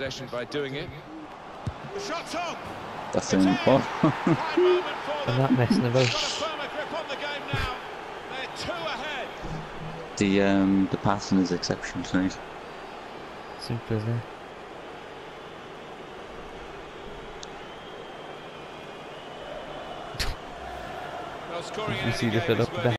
possession by doing it. Shot's on. That's an important. I'm not messing about. The um the passing is exceptional tonight. Simple as that. Well, scoring You see the fill up the.